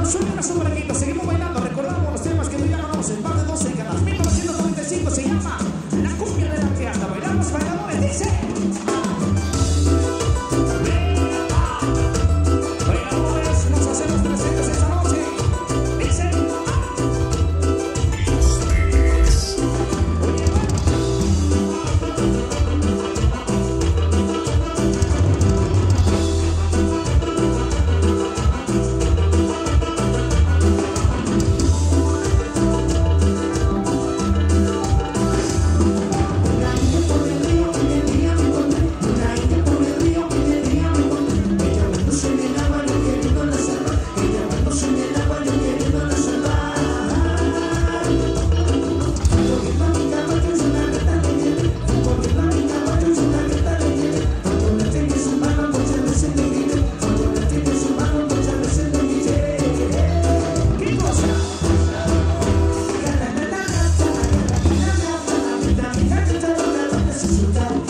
nos suena una sobrequita. Seguimos bailando, recordamos los temas que tú ya conoces. Par de 12 cada 1995 se llama La Cumbia de la Fiesta. Bailamos, bailadores, dice. Sita.